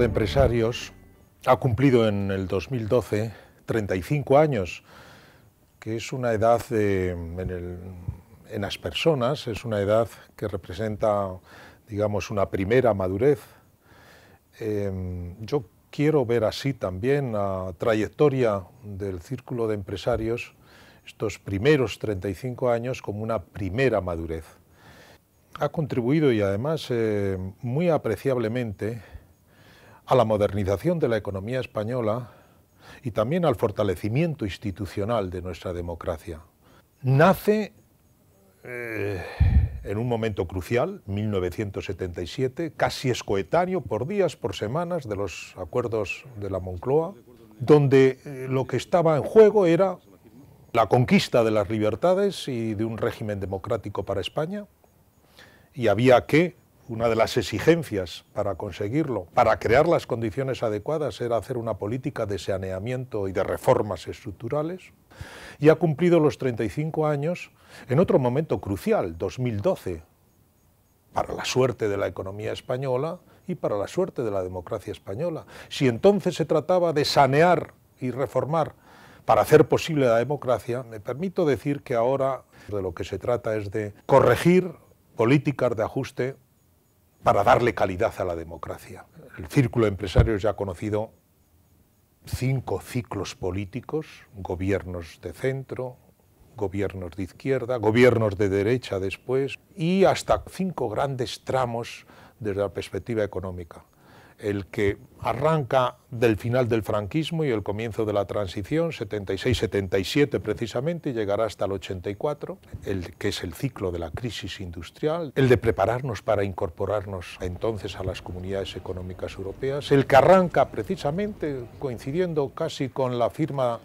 de Empresarios ha cumplido en el 2012 35 años, que es una edad en, las personas, es una edad que representa, digamos, una primera madurez. Em, yo quiero ver así también la trayectoria del Círculo de Empresarios, estos primeros 35 años, como una primera madurez. Ha contribuido y además eh, muy apreciablemente a la modernización de la economía española y también al fortalecimiento institucional de nuestra democracia. Nace eh, en un momento crucial, 1977, casi escoetáneo por días, por semanas de los acuerdos de la Moncloa, donde eh, lo que estaba en juego era la conquista de las libertades y de un régimen democrático para España, y había que una de las exigencias para conseguirlo, para crear las condiciones adecuadas, era hacer una política de saneamiento y de reformas estructurales. Y ha cumplido los 35 años en otro momento crucial, 2012, para la suerte de la economía española y para la suerte de la democracia española. Si entonces se trataba de sanear y reformar para hacer posible la democracia, me permito decir que ahora de lo que se trata es de corregir políticas de ajuste para darle calidad a la democracia. El círculo empresario ya ha conocido cinco ciclos políticos, gobiernos de centro, gobiernos de izquierda, gobiernos de derecha después, y hasta cinco grandes tramos desde la perspectiva económica el que arranca del final del franquismo y el comienzo de la transición, 76-77 precisamente, y llegará hasta el 84, el que es el ciclo de la crisis industrial, el de prepararnos para incorporarnos entonces a las comunidades económicas europeas, el que arranca precisamente coincidiendo casi con la firma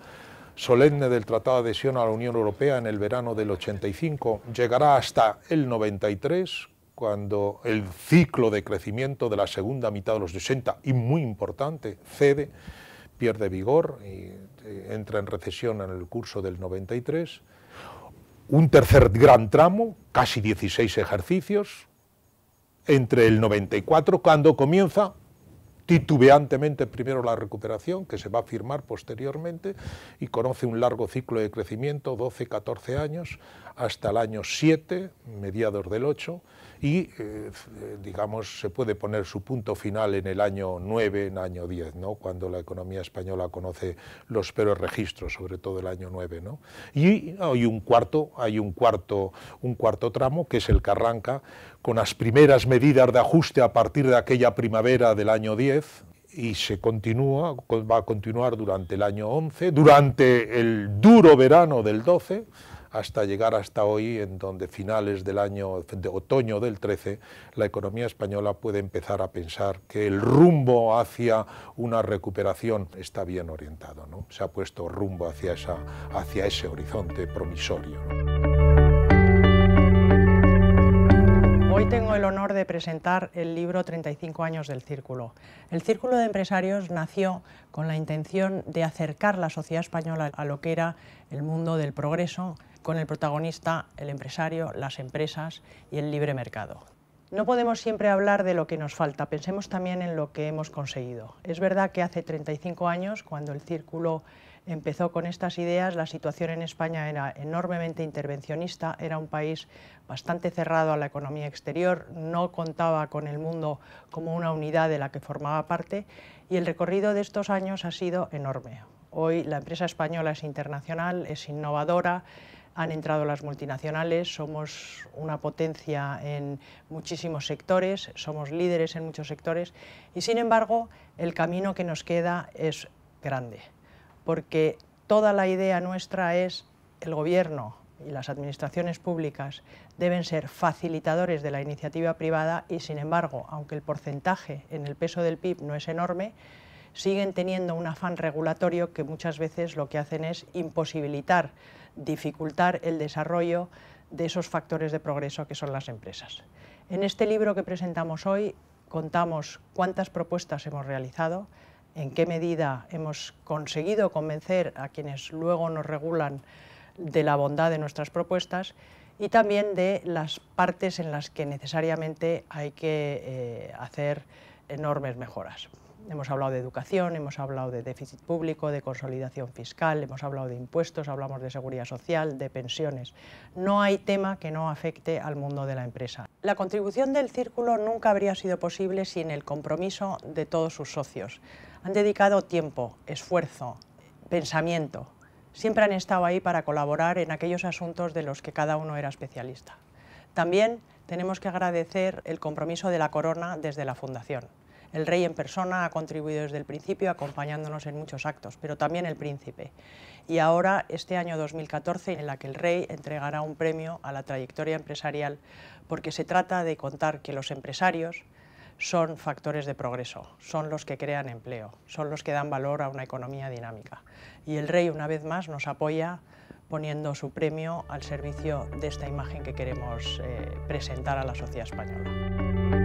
solemne del Tratado de Adhesión a la Unión Europea en el verano del 85, llegará hasta el 93 cuando el ciclo de crecimiento de la segunda mitad de los 60, y muy importante, cede, pierde vigor y eh, entra en recesión en el curso del 93. Un tercer gran tramo, casi 16 ejercicios, entre el 94, cuando comienza titubeantemente primero la recuperación, que se va a firmar posteriormente, y conoce un largo ciclo de crecimiento, 12, 14 años, hasta el año 7, mediados del 8, y, eh, digamos, se puede poner su punto final en el año 9, en el año 10, ¿no? cuando la economía española conoce los peores registros, sobre todo el año 9. ¿no? Y hay un cuarto, hay un cuarto, un cuarto tramo, que es el que arranca con las primeras medidas de ajuste a partir de aquella primavera del año 10, y se continúa, va a continuar durante el año 11, durante el duro verano del 12, hasta llegar hasta hoy, en donde finales del año, de otoño del 13, la economía española puede empezar a pensar que el rumbo hacia una recuperación está bien orientado, ¿no? se ha puesto rumbo hacia, esa, hacia ese horizonte promisorio. Hoy tengo el honor de presentar el libro 35 años del Círculo. El Círculo de Empresarios nació con la intención de acercar la sociedad española a lo que era el mundo del progreso, con el protagonista, el empresario, las empresas y el libre mercado. No podemos siempre hablar de lo que nos falta, pensemos también en lo que hemos conseguido. Es verdad que hace 35 años, cuando el Círculo empezó con estas ideas, la situación en España era enormemente intervencionista, era un país bastante cerrado a la economía exterior, no contaba con el mundo como una unidad de la que formaba parte y el recorrido de estos años ha sido enorme. Hoy la empresa española es internacional, es innovadora, han entrado las multinacionales, somos una potencia en muchísimos sectores, somos líderes en muchos sectores y sin embargo el camino que nos queda es grande, porque toda la idea nuestra es el gobierno y las administraciones públicas deben ser facilitadores de la iniciativa privada y sin embargo, aunque el porcentaje en el peso del PIB no es enorme, siguen teniendo un afán regulatorio que muchas veces lo que hacen es imposibilitar dificultar el desarrollo de esos factores de progreso que son las empresas. En este libro que presentamos hoy contamos cuántas propuestas hemos realizado, en qué medida hemos conseguido convencer a quienes luego nos regulan de la bondad de nuestras propuestas y también de las partes en las que necesariamente hay que eh, hacer enormes mejoras. Hemos hablado de educación, hemos hablado de déficit público, de consolidación fiscal, hemos hablado de impuestos, hablamos de seguridad social, de pensiones. No hay tema que no afecte al mundo de la empresa. La contribución del círculo nunca habría sido posible sin el compromiso de todos sus socios. Han dedicado tiempo, esfuerzo, pensamiento. Siempre han estado ahí para colaborar en aquellos asuntos de los que cada uno era especialista. También tenemos que agradecer el compromiso de la Corona desde la Fundación. El rey en persona ha contribuido desde el principio acompañándonos en muchos actos, pero también el príncipe. Y ahora, este año 2014, en la que el rey entregará un premio a la trayectoria empresarial, porque se trata de contar que los empresarios son factores de progreso, son los que crean empleo, son los que dan valor a una economía dinámica. Y el rey, una vez más, nos apoya poniendo su premio al servicio de esta imagen que queremos eh, presentar a la sociedad española.